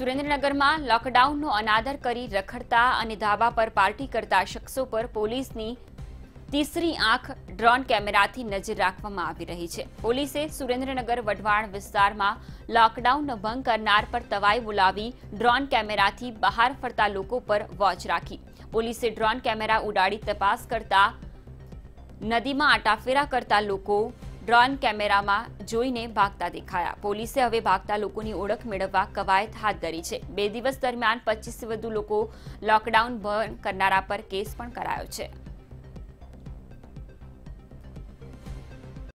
સુરેન્દ્રનગરમાં લોકડાઉનનો अनादर કરી રખડતા અને ધાબા પર પાર્ટી કરતા શખસો પર પોલીસની તીસરી આંખ ડ્રોન કેમેરાથી નજર રાખવામાં આવી રહી છે. પોલીસે સુરેન્દ્રનગર વઢવાણ વિસ્તારમાં લોકડાઉનનો ભંગ કરનાર પર તવાઈ બોલાવી ડ્રોન કેમેરાથી બહાર ફરતા લોકો પર વોચ રાખી. પોલીસે ડ્રોન કેમેરા ઉડાડી તપાસ કરતા નદીમાં આટાફેરા કરતા લોકો ડ્રોન કેમેરામાં જોઈને ભાગતા દેખાયા પોલીસે હવે ભાગતા લોકોની ઓળખ મેળવવા કવાયત હાથ ધરી છે બે દિવસ દરમિયાન પચીસથી વધુ લોકો લોકડાઉન ભંગ કરનારા પર કેસ પણ કરાયો છે